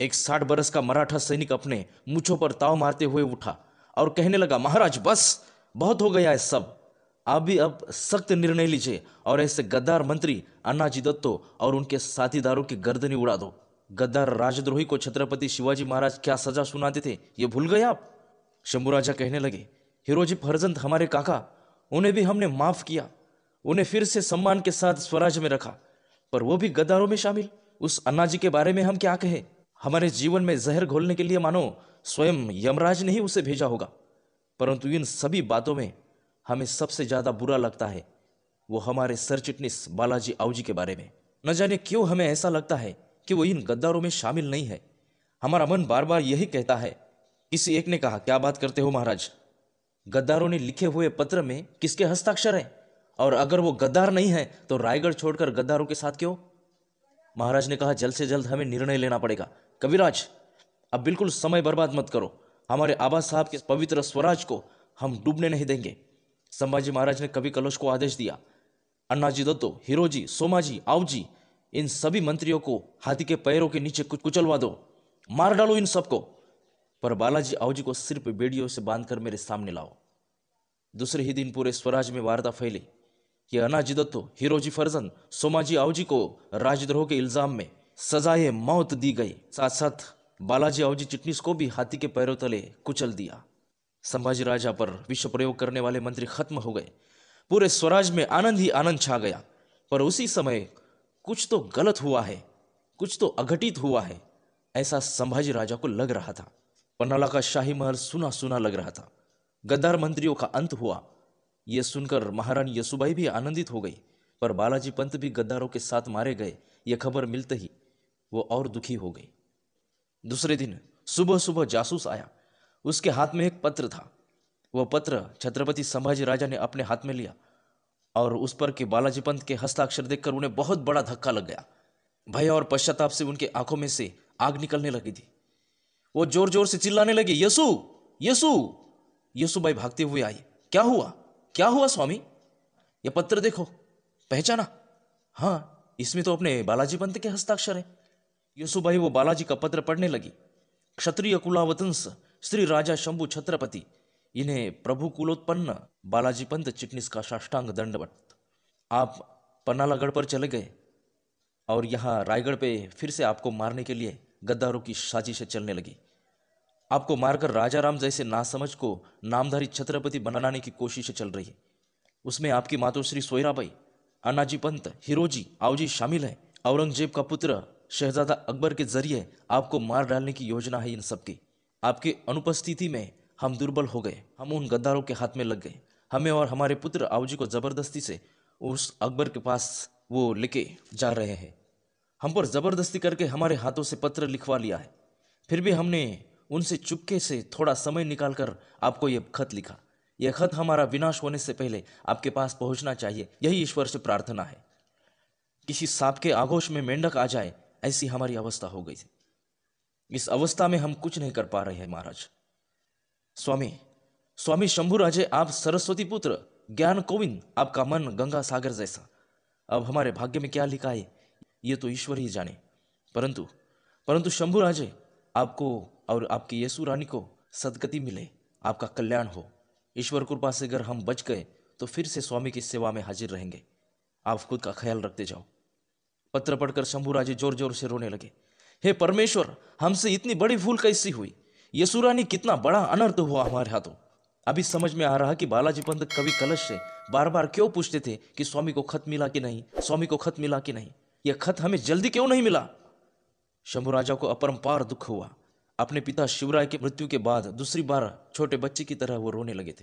एक साठ बरस का मराठा सैनिक अपने मुछों पर ताव मारते हुए उठा और कहने लगा, महाराज, बस, बहुत हो गया है सब। आप भी अब सख्त निर्णय लीजिए और ऐसे गद्दार मंत्री, अन्नाजी दत्तो और उनके साथीदारों की गर्दनी उड़ा दो। गद्दार राजद्रोही को छत्रपति शिवाजी महाराज क्या सजा सुनाते थे, ये भूल गए आप? शंभू राजा कहने लगे हिरोजी फरजंद हमारे काका, उन्हें भी हमने माफ़ किया। उन्हें फिर से सम्मान के साथ स्वराज में रखा। पर वो भी गद्दारों में शामिल। उस अन्नाजी के बारे में हम क्या कहें? हमारे जीवन में जहर घोलने के लिए मानो स्वयं यमराज ने ही उसे भेजा होगा। परंतु इन सभी बातों में हमें सबसे ज़्यादा बुरा लगता है वो हमारे सर चिटनिस बालाजी आउजी के बारे में। न जाने क्यों हमें ऐसा लगता है कि वो इन गद्दारों में शामिल नहीं है। हमारा मन बार बार यही कहता है, किसी एक ने कहा, क्या बात करते हो महाराज? गद्दारों ने लिखे हुए पत्र में किसके हस्ताक्षर हैं? और अगर वो गद्दार नहीं है तो रायगढ़ छोड़कर गद्दारों के साथ क्यों? महाराज ने कहा, जल्द से जल्द हमें निर्णय लेना पड़ेगा। कविराज, अब बिल्कुल समय बर्बाद मत करो। हमारे आबा साहब के पवित्र स्वराज को हम डूबने नहीं देंगे। संभाजी महाराज ने कवि कलश को आदेश दिया अन्नाजी दत्तो हिरोजी सोमाजी आवजी इन सभी मंत्रियों को हाथी के पैरों के नीचे कुछ कुचलवा दो, मार डालो इन सबको। पर बालाजी आवजी को सिर्फ़ बेड़ियों से बांधकर मेरे सामने लाओ। दूसरे ही दिन पूरे स्वराज में वार्ता फैली कि अनाजी दत्तो हिरोजी फरजन सोमाजी आवजी को राजद्रोह के इल्ज़ाम में सजाए मौत दी गई। साथ साथ बालाजी आवजी चिटनीस को भी हाथी के पैरों तले कुचल दिया। संभाजी राजा पर विश्व प्रयोग करने वाले मंत्री खत्म हो गए। पूरे स्वराज में आनंद ही आनंद छा गया। पर उसी समय कुछ तो गलत हुआ है, कुछ तो अघटित हुआ है, ऐसा संभाजी राजा को लग रहा था। पन्नाला का शाही महल सुना सुना लग रहा था। गद्दार मंत्रियों का अंत हुआ। यह सुनकर महारानी यसुबाई भी आनंदित हो गई। पर बालाजी पंत भी गद्दारों के साथ मारे गए यह खबर मिलते ही वो और दुखी हो गई। दूसरे दिन सुबह सुबह जासूस आया। उसके हाथ में एक पत्र था। वह पत्र छत्रपति संभाजी राजा ने अपने हाथ में लिया और उस पर के बालाजी पंत के हस्ताक्षर देखकर उन्हें बहुत बड़ा धक्का लग गया। भय और पश्चाताप से उनके आँखों में से आग निकलने लगी थी। वो ज़ोर ज़ोर से चिल्लाने लगे, यसु यसु! यसु भाई भागते हुए आई क्या हुआ? क्या हुआ स्वामी? यह पत्र देखो, पहचाना? हाँ इसमें तो अपने बालाजी पंत के हस्ताक्षर है। यसुबाई वो बालाजी का पत्र पढ़ने लगी। क्षत्रिय कुलावतंस श्री राजा शंभु छत्रपति, इन्हें प्रभु कुलोत्पन्न, बालाजी पंत चिटनिस का साष्टांग दंडवत। आप पन्नालागढ़ पर चले गए और यहाँ रायगढ़ पे फिर से आपको मारने के लिए गद्दारों की साजिशें चलने लगी। आपको मारकर राजा राम जैसे नासमझ को नामधारी छत्रपति बनाने की कोशिशें चल रही है। उसमें आपकी मातोश्री सोयराबाई, अनाजी पंत, हिरोजी, आवजी शामिल है। औरंगज़ेब का पुत्र शहजादा अकबर के ज़रिए आपको मार डालने की योजना है इन सबकी। आपकी अनुपस्थिति में हम दुर्बल हो गए। हम उन गद्दारों के हाथ में लग गए। हमें और हमारे पुत्र आवजी को ज़बरदस्ती से उस अकबर के पास वो लेके जा रहे हैं। हम पर ज़बरदस्ती करके हमारे हाथों से पत्र लिखवा लिया है। फिर भी हमने उनसे चुपके से थोड़ा समय निकालकर आपको ये खत लिखा। यह खत हमारा विनाश होने से पहले आपके पास पहुँचना चाहिए। यही ईश्वर से प्रार्थना है। किसी सांप के आगोश में मेंढक आ जाए ऐसी हमारी अवस्था हो गई थी। इस अवस्था में हम कुछ नहीं कर पा रहे हैं महाराज। स्वामी स्वामी शंभुराजे आप सरस्वती पुत्र, ज्ञान कोविंद, आपका मन गंगा सागर जैसा। अब हमारे भाग्य में क्या लिखा है, ये तो ईश्वर ही जाने। परंतु परंतु शंभुराजे आपको और आपकी यशु रानी को सदगति मिले, आपका कल्याण हो। ईश्वर कृपा से अगर हम बच गए तो फिर से स्वामी की सेवा में हाजिर रहेंगे। आप खुद का ख्याल रखते जाओ। पत्र पढ़कर शंभुराजे ज़ोर ज़ोर से रोने लगे। हे परमेश्वर, हमसे इतनी बड़ी भूल कैसी हुई? यसुरानी कितना बड़ा अनर्थ हुआ हमारे हाथों। अभी समझ में आ रहा कि बालाजी पंत कवि कलश से बार बार क्यों पूछते थे कि स्वामी को खत मिला कि नहीं, स्वामी को खत मिला कि नहीं? यह खत हमें जल्दी क्यों नहीं मिला? शंभु राजा को अपरंपार दुख हुआ। अपने पिता शिवराय की मृत्यु के बाद दूसरी बार छोटे बच्चे की तरह वो रोने लगे थे।